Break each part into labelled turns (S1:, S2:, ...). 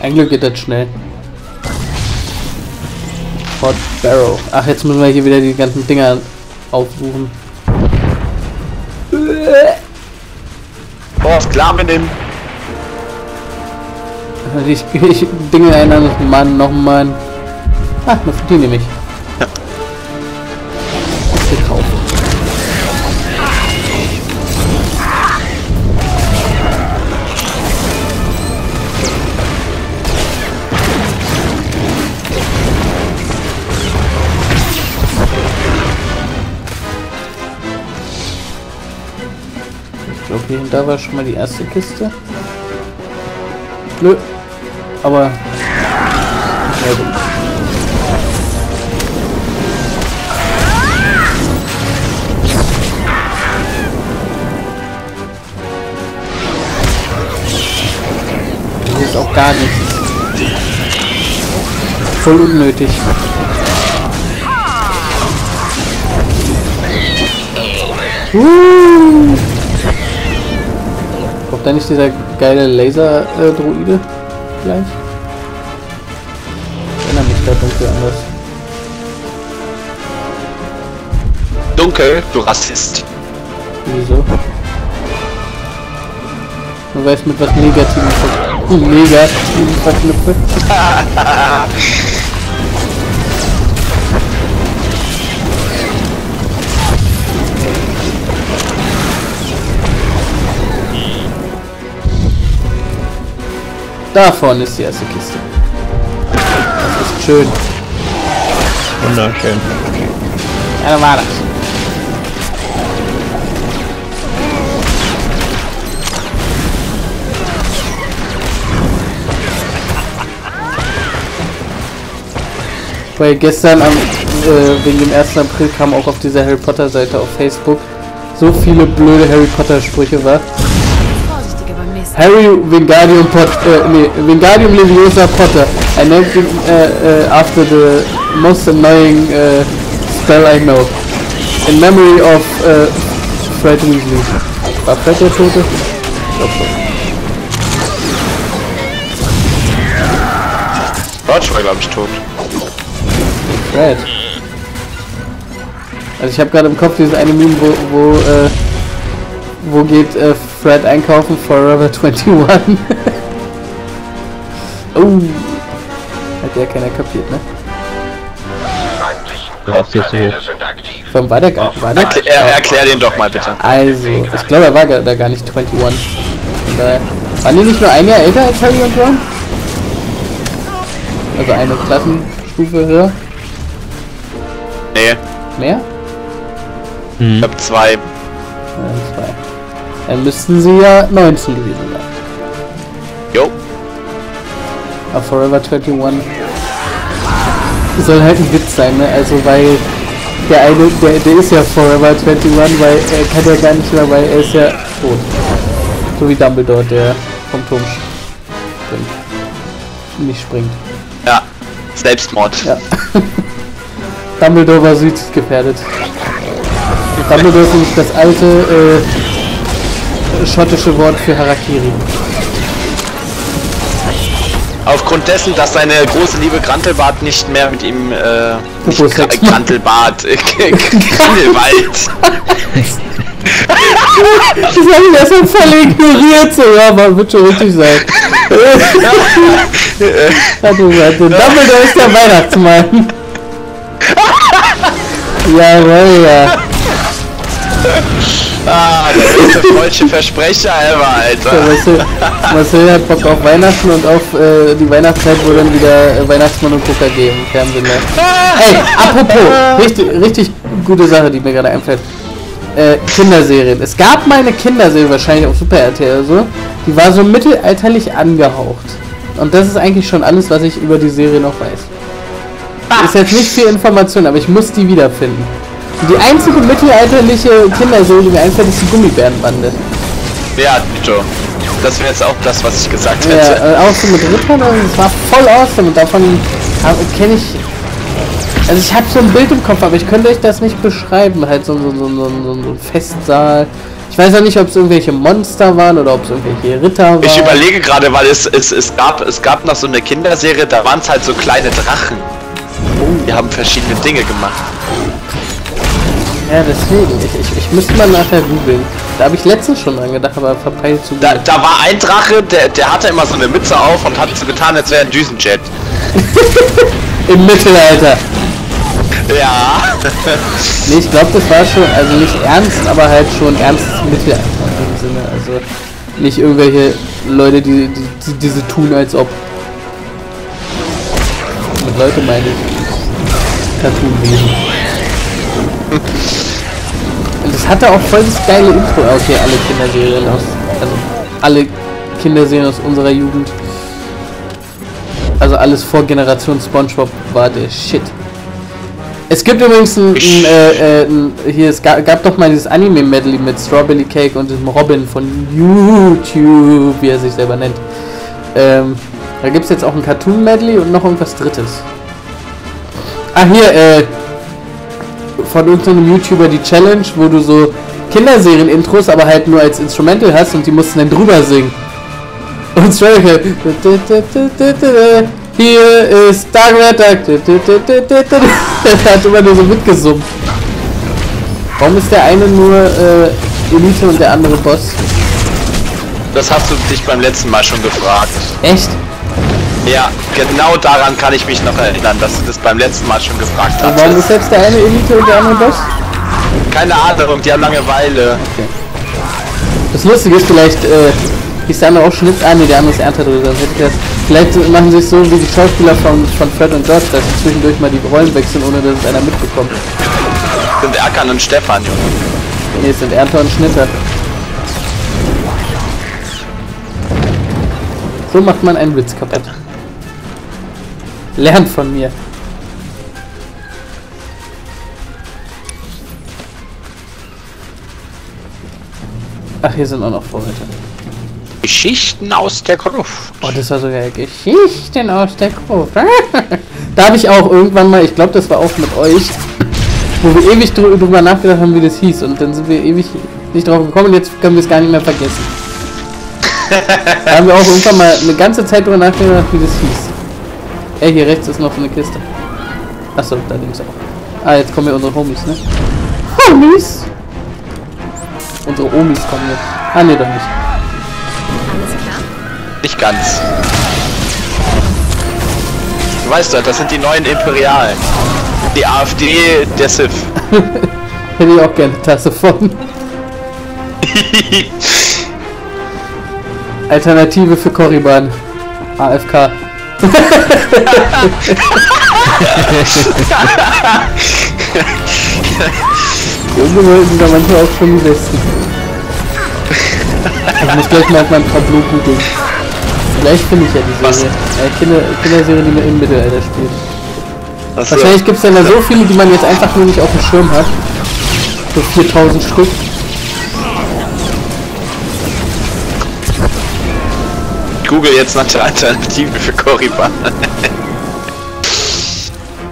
S1: Ein Glück geht das schnell. Fort Barrow. Ach, jetzt müssen wir hier wieder die ganzen Dinger aufsuchen.
S2: Oh, Sklaven im.
S1: Ich, ich Dinge erinnern, Mann, noch ein Mann. Ah, das die nehme ich.
S2: Ja.
S1: Gekauft. Glaube, hier hinter war schon mal die erste Kiste. Nö. Aber. Ja. Hier ist auch gar nichts. Voll unnötig. Uh. Da nicht dieser geile Laser-Droide gleich? Ich erinnere mich da dunkel anders.
S2: Dunkel, du Rassist.
S1: Wieso? Weil ich mit was Negativem ver Negativem Da vorne ist die erste Kiste. Das ist schön.
S3: Wunderschön.
S1: Ja, dann war das. Weil gestern am, äh, wegen dem 1. April kam auch auf dieser Harry Potter Seite auf Facebook so viele blöde Harry Potter Sprüche war. Harry Wingardium Pot äh, nee, Wingardium Leviosa Potter. I named him uh, uh, after the most annoying uh, spell I know. In memory of uh, Fred Weasley. War Fred der Tote? Ich glaub schon.
S2: Roger war, glaube ich, tot.
S1: Fred. Also ich habe gerade im Kopf dieses eine Meme, wo, wo, äh, wo geht äh, Fred einkaufen? Forever 21. oh. Hat ja keiner kapiert, ne?
S3: Was du hier?
S1: Allem war der, gar- war der
S2: Erklär, er, erklär den doch mal bitte.
S1: Also, ich glaube, er war da gar nicht 21. Von daher, waren die nicht nur ein Jahr älter als Harry und Ron? Also eine Klassenstufe höher?
S2: Nee,
S1: Mehr?
S2: ich
S3: Hm.
S2: hab zwei.
S1: Ja, zwei. Dann müssten sie ja 19 gewesen sein.
S2: Jo.
S1: Aber Forever 21 soll halt ein Witz sein, ne? Also weil der eine, der, der ist ja Forever 21, weil er kann ja gar nicht mehr, weil er ist ja tot. So wie Dumbledore, der vom Turm springt. Nicht springt.
S2: Ja. Selbstmord.
S1: Ja. Dumbledore war suizidgefährdet. Dumbledore ist nämlich das alte äh, schottische Wort für Harakiri.
S2: Aufgrund dessen, dass seine große Liebe Grantelbart nicht mehr mit ihm, äh, nicht Gra Grantelbart, äh.
S1: Das habe ich erstmal voll ignoriert, so, ja, man wird schon richtig sein. warte, warte, Dumbledore ist der Weihnachtsmann. Jawohl, ja.
S2: Ah, das ist der falsche Versprecher ever,
S1: So,
S2: Alter.
S1: Marcel, Marcel hat Bock auf Weihnachten und auf äh, die Weihnachtszeit, wo dann wieder äh, Weihnachtsmann und Coca geben Fernsehen. Ne? Ey, apropos, richtig, richtig gute Sache, die mir gerade einfällt. Äh, Kinderserien. Es gab mal eine Kinderserie, wahrscheinlich auf Super RTL oder so, die war so mittelalterlich angehaucht. Und das ist eigentlich schon alles, was ich über die Serie noch weiß. Ist jetzt nicht viel Information, aber ich muss die wiederfinden. Die einzige mittelalterliche Kinderserie, die mir einfällt, ist die Gummibärenbande.
S2: Ja, Joe. Das wäre jetzt auch das, was ich gesagt
S1: Ja,
S2: hätte.
S1: äh, auch so mit Rittern, also es war voll awesome und davon kenne ich. Also ich habe so ein Bild im Kopf, aber ich könnte euch das nicht beschreiben. Halt so, so, so, so, so, ein Festsaal Ich weiß auch nicht, ob es irgendwelche Monster waren oder ob es irgendwelche Ritter waren.
S2: Ich überlege gerade, weil es, es, es, gab, es gab noch so eine Kinderserie, da waren es halt so kleine Drachen. Die haben verschiedene Dinge gemacht.
S1: Ja, deswegen. Ich, ich, ich müsste mal nachher googeln. Da habe ich letztens schon dran gedacht, aber verpeilt zu
S2: Da, da war ein Drache, der, der hatte immer so eine Mütze auf und hat so getan, als wäre ein Düsenjet.
S1: Im Mittelalter.
S2: Ja.
S1: Nee, ich glaube, das war schon, also nicht ernst, aber halt schon ernstes Mittelalter im Sinne. Also nicht irgendwelche Leute, die, die, die diese tun, als ob. Mit Leute meine ich. Cartoonwesen. Das hatte auch voll das geile Intro. Okay, alle Kinderserien aus. Also alle Kinderserien aus unserer Jugend. Also alles vor Generation Spongebob war der Shit. Es gibt übrigens ein, ein, äh, äh, ein hier, es gab, gab doch mal dieses Anime-Medley mit Strawberry Cake und dem Robin von YouTube, wie er sich selber nennt. Ähm, da gibt es jetzt auch ein Cartoon-Medley und noch irgendwas drittes. Ah, hier, äh, von irgendeinem YouTuber die Challenge, wo du so Kinderserien-Intros, aber halt nur als Instrumental hast und die mussten dann drüber singen. Und Cake. Hier ist Dark Red Dark. Er hat immer nur so mitgesummt. Warum ist der eine nur äh, Elite und der andere Boss?
S2: Das hast du dich beim letzten Mal schon gefragt.
S1: Echt?
S2: Ja, genau daran kann ich mich noch erinnern, dass du das beim letzten Mal schon gefragt
S1: Und warum
S2: hast.
S1: ist jetzt der eine Elite und der andere Boss?
S2: Keine Ahnung, die haben Langeweile.
S1: Das Lustige ist vielleicht, äh, ist der andere auch Schnitt? Nee, der andere ist Erntet oder so. Hätte ich das. Vielleicht machen sie es so wie die Schauspieler von, von Fred und George, dass sie zwischendurch mal die Rollen wechseln, ohne dass es einer mitbekommt.
S2: Sind Erkan und Stefan, Junge.
S1: Nee, es sind Ernter und Schnitter. So macht man einen Witz kaputt. Lernt von mir. Ach, hier sind auch noch Vorräte.
S2: Geschichten aus der Gruft.
S1: Oh, das war sogar Geschichten aus der Gruft. da habe ich auch irgendwann mal, ich glaube, das war auch mit euch, wo wir ewig drü- drüber nachgedacht haben, wie das hieß. Und dann sind wir ewig nicht drauf gekommen und jetzt können wir es gar nicht mehr vergessen. da haben wir auch irgendwann mal eine ganze Zeit drüber nachgedacht, wie das hieß. Ey, hier rechts ist noch so eine Kiste. Achso, da links auch. Ah, jetzt kommen ja unsere Homies, ne? Homies! Unsere Omis kommen jetzt. Ah, ne, doch nicht.
S4: Alles klar?
S2: Nicht ganz. Du weißt doch, das sind die neuen Imperialen. Die AfD der Sith.
S1: Hätte ich auch gerne eine Tasse von. Alternative für Korriban. AFK. Junge sie da manchmal auch schon die Besten. Ich muss gleich mal auf meinem Tableau googeln. Vielleicht finde ich ja die? Serie. Äh, Kinder, Kinderserie, die man im Mittelalter spielt.
S2: Das
S1: Wahrscheinlich gibt es ja da so viele, die man jetzt einfach nur nicht auf dem Schirm hat. So 4000 Stück.
S2: Google jetzt nach der Alternative für Korriban.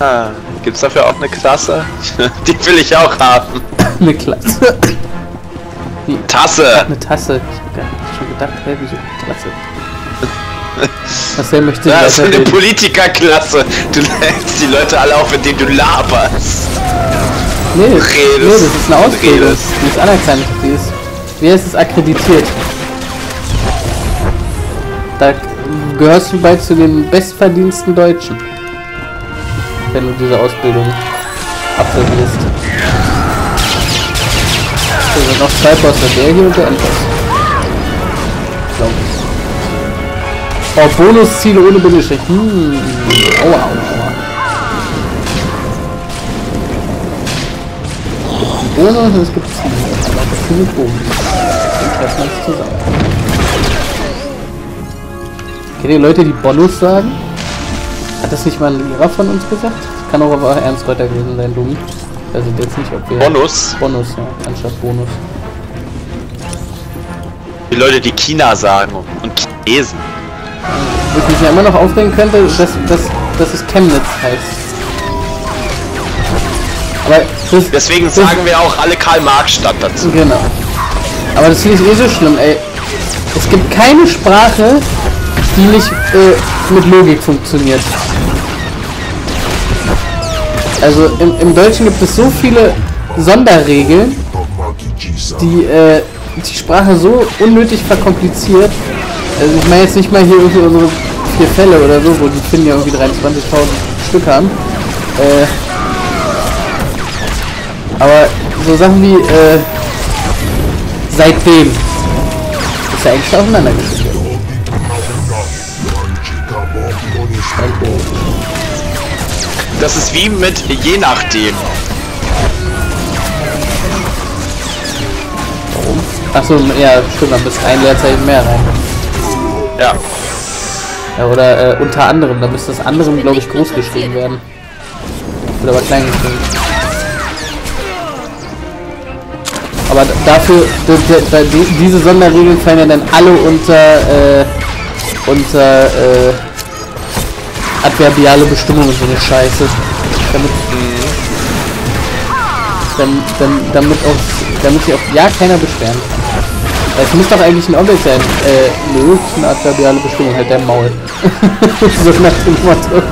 S2: ah, gibt's dafür auch eine Klasse? Die will ich auch haben.
S1: Eine Klasse.
S2: Tasse!
S1: Eine Tasse. Ich hab gar nicht schon gedacht, hä, wieso eine Tasse? Marcel möchte
S2: Das ist eine. Politikerklasse. Du lädst die Leute alle auf, indem du laberst.
S1: Nee, nee,
S2: redest
S1: das ist eine Ausbildung. Die ist anerkannt. Die ist, wie heißt es, akkreditiert. Da gehörst du bald zu den bestverdiensten Deutschen. Wenn du diese Ausbildung absolvierst. So, sind noch zwei Bosse, der hier und der Endboss. Ich. Oh, Bonusziele ohne Bindestrich. Hm. Aua, aua, aua. Bonus und es gibt Ziele. Aber das sind Bonus. Schreibt man es zusammen. Kennt ihr Leute, die Bonus sagen? Hat das nicht mal ein Lehrer von uns gesagt? Kann auch aber Ernst Reuter gewesen sein, dumm. Also jetzt nicht, ob wir...
S2: Bonus.
S1: Bonus, ja, anstatt Bonus.
S2: Die Leute, die China sagen und Chinesen.
S1: Wo ich mich ja immer noch aufregen könnte, dass, dass, dass es Chemnitz heißt. Aber das,
S2: Deswegen
S1: das,
S2: sagen wir auch alle Karl-Marx-Stadt dazu.
S1: Genau. Aber das finde ich eh so schlimm, ey. Es gibt keine Sprache, die nicht äh, mit Logik funktioniert. Also im, im Deutschen gibt es so viele Sonderregeln, die äh, die Sprache so unnötig verkompliziert. Also ich meine jetzt nicht mal hier irgendwie unsere vier Fälle oder so, wo die Finnen ja irgendwie 23.000 Stück haben. Äh, aber so Sachen wie äh, seitdem ist ja eigentlich
S2: Das ist wie mit je nachdem.
S1: Achso, ja, stimmt, dann bist ein Leerzeichen mehr rein.
S2: Ja.
S1: Ja, oder äh, unter anderem, da müsste das anderem, glaube ich, groß geschrieben werden. Oder aber klein geschrieben. Aber dafür, diese Sonderregeln fallen ja dann alle unter, äh, unter, äh, adverbiale Bestimmungen, so eine Scheiße. Damit, dann, dann, damit auch, damit sich auch ja keiner beschweren kann. Es muss doch eigentlich ein Objekt sein. Äh, nö, ist eine adverbiale Bestimmung, halt der Maul. so nach dem Motto.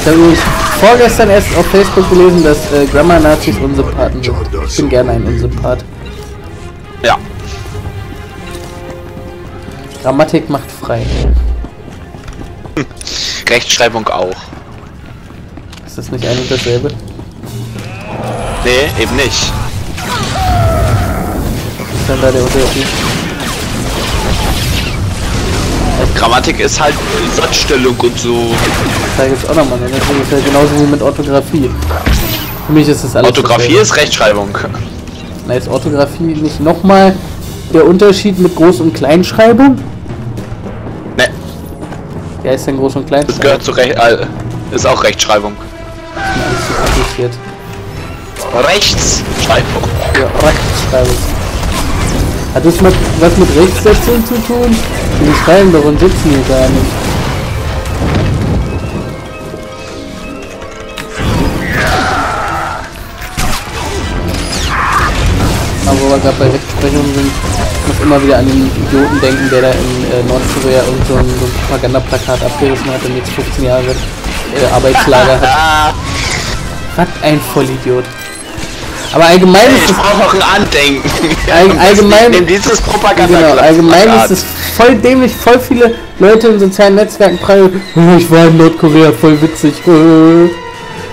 S1: Ich habe übrigens vorgestern erst auf Facebook gelesen, dass äh, Grammar-Nazis Unsympathen sind. Ich bin gerne ein Unsympath.
S2: Ja.
S1: Grammatik macht frei.
S2: Rechtschreibung auch.
S1: Ist das nicht ein und dasselbe?
S2: Nee, eben nicht.
S1: Was ist denn da der Unterschied?
S2: Grammatik ist halt Satzstellung und so.
S1: Da gibt es auch nochmal eine. Das ist ja genauso wie mit Orthographie. Für mich ist das alles
S2: Orthographie
S1: dasselbe.
S2: ist Rechtschreibung.
S1: Na, ist Orthographie nicht nochmal der Unterschied mit Groß- und Kleinschreibung? Ja, ist denn Groß- und
S2: das
S1: Kleinschreibung?
S2: gehört zu Recht. Äh, ist auch Rechtschreibung.
S1: mir alles zu kompliziert.
S2: Rechtsschreibung.
S1: Ja, Rechtschreibung. Hat das mit, was mit Rechtssetzung zu tun? Die schreiben doch und sitzen hier gar nicht. Aber wo wir gerade bei Rechtsprechung sind, muss immer wieder an den Idioten denken, der da in äh, Nordkorea irgend so ein, so ein Propagandaplakat abgerissen hat und jetzt 15 Jahre äh, Arbeitslager hat. Was ein Vollidiot. Aber allgemein ist es
S2: auch ein Andenken.
S1: All- allgemein-
S2: Nimm dieses Propaganda.
S1: Genau, allgemein ist es voll dämlich, voll viele Leute in sozialen Netzwerken prallen, oh, ich war in Nordkorea, voll witzig.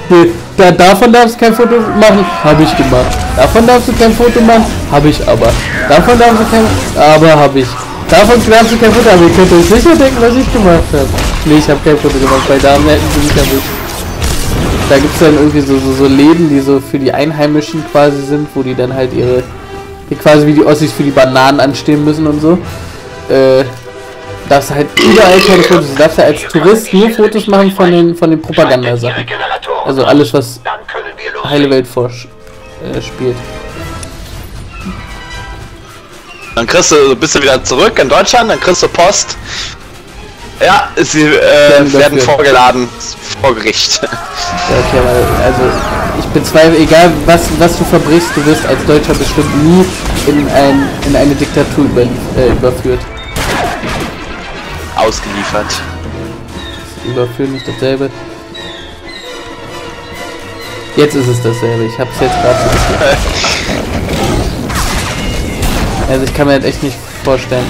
S1: Nee, Da, davon darfst du kein Foto machen, habe ich gemacht. Davon darfst du kein Foto machen, habe ich aber. Davon darfst du kein, aber habe ich. Davon darfst du kein Foto, aber ihr könnt euch sicher denken, was ich gemacht habe. Nee, ich habe kein Foto gemacht, bei Damen hätten sie mich erwischt. Da gibt es dann irgendwie so, so, so Läden, die so für die Einheimischen quasi sind, wo die dann halt ihre, die quasi wie die Ossis für die Bananen anstehen müssen und so. Äh, darfst halt überall keine Fotos, darfst ja als Tourist nur Fotos machen von den, von den Propagandasachen. Also alles, was heile Welt vorspielt. Äh, spielt.
S2: Dann kriegst du, bist du wieder zurück in Deutschland, dann kriegst du Post. Ja, sie äh,
S1: Werden
S2: vorgeladen vor Gericht.
S1: Ja, okay, aber also ich bezweifle, egal was, was du verbrichst, du wirst als Deutscher bestimmt nie in, ein, in eine Diktatur über, äh, überführt.
S2: Ausgeliefert.
S1: Überführen nicht dasselbe. Jetzt ist es dasselbe. Ich hab's jetzt gerade so gesagt. Also ich kann mir das echt nicht vorstellen.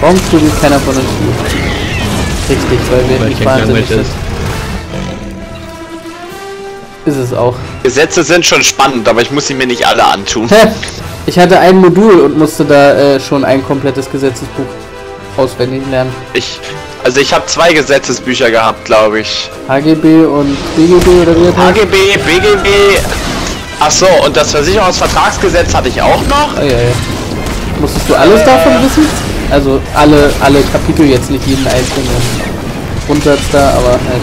S1: Warum studiert keiner von uns Jura? Richtig, weil wir
S3: Weil
S1: nicht wahnsinnig sind. Ist es auch.
S2: Gesetze sind schon spannend, aber ich muss sie mir nicht alle antun.
S1: Ich hatte ein Modul und musste da äh, schon ein komplettes Gesetzesbuch auswendig lernen.
S2: Ich, also ich habe zwei Gesetzesbücher gehabt, glaube ich.
S1: HGB und BGB oder wie?
S2: HGB, BGB. Ach so, und das Versicherungsvertragsgesetz hatte ich auch noch.
S1: Oh, ja, ja. Musstest du alles davon wissen? Also alle, alle Kapitel jetzt nicht jeden einzelnen Grundsatz da, aber halt.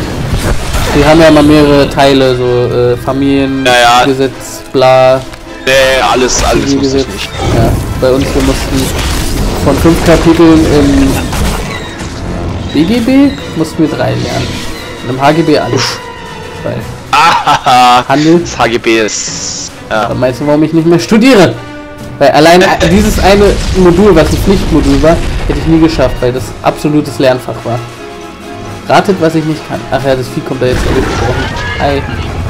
S1: Die haben ja immer mehrere Teile, so äh,
S2: Ja, ja.
S1: Familiengesetz, bla,
S2: Nee, alles, alles muss ich nicht.
S1: Ja, bei uns wir mussten von fünf Kapiteln in BGB mussten wir drei lernen. Und im HGB alles. Weil,
S2: Ah,
S1: Handel.
S2: das HGB ist. Ja.
S1: dann meinst du, warum ich nicht mehr studiere? Weil allein dieses eine Modul, was ein Pflichtmodul war, hätte ich nie geschafft, weil das absolutes Lernfach war. Ratet, was ich nicht kann. Ach ja, das Vieh kommt da jetzt durchgebrochen. Ei.